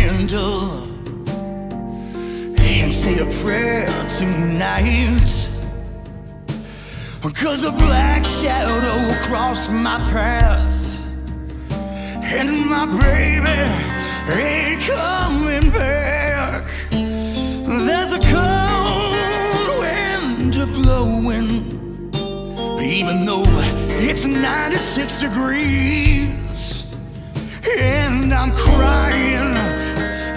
candle and say a prayer tonight. Cause a black shadow crossed my path, and my baby ain't coming back. There's a cold wind blowing, even though it's 96 degrees, and I'm crying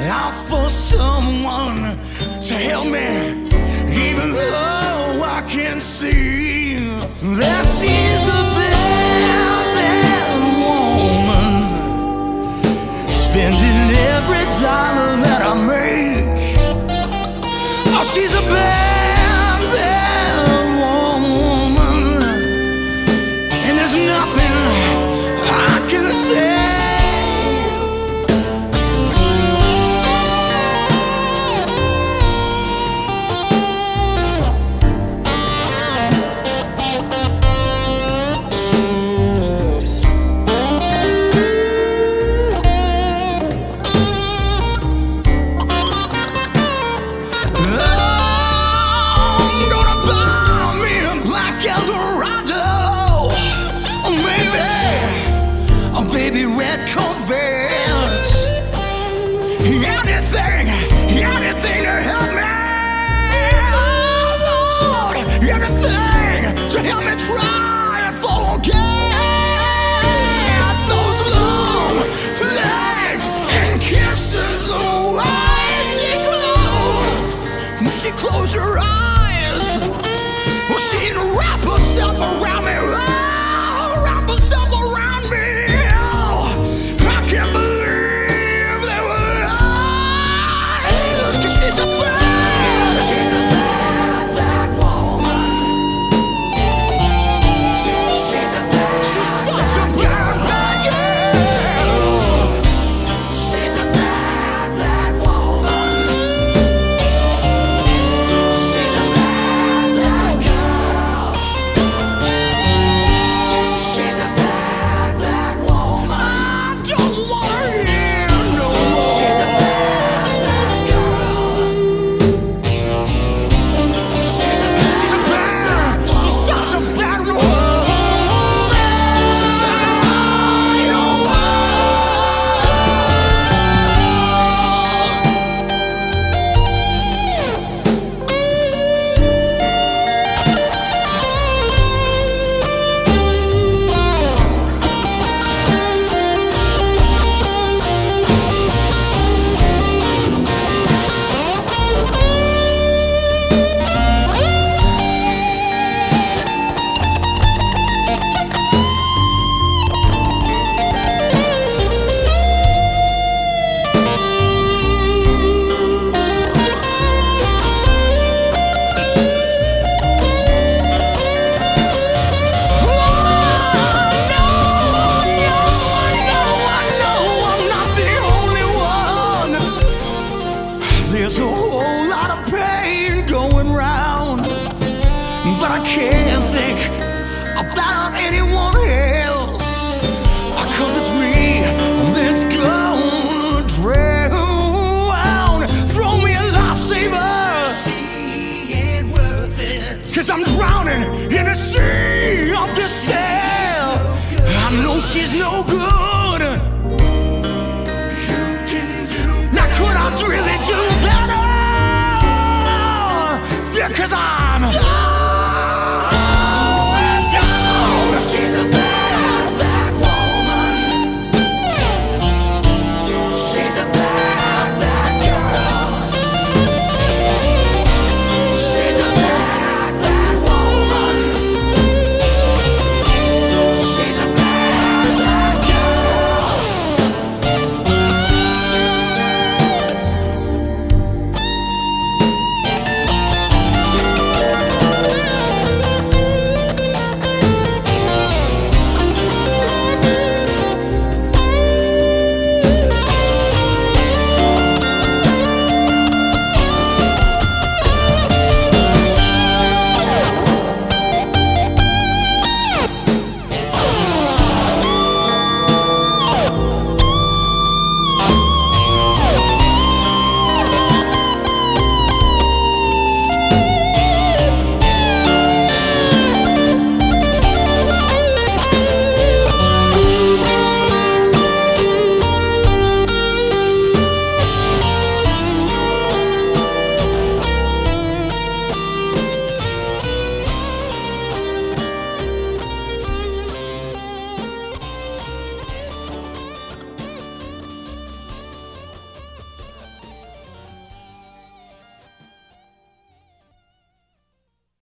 out for someone to help me, even though I can see that she's a bad, bad woman, spending every dollar that I make. Oh, she's a bad, when she closed her eyes, well, she'd wrap herself around me. Oh, wrap herself around me. but I can't think about anyone else. Cause it's me that's gonna drown. Throw me a lifesaver. See it worth it. Cause I'm drowning in a sea of despair. I know she's no good.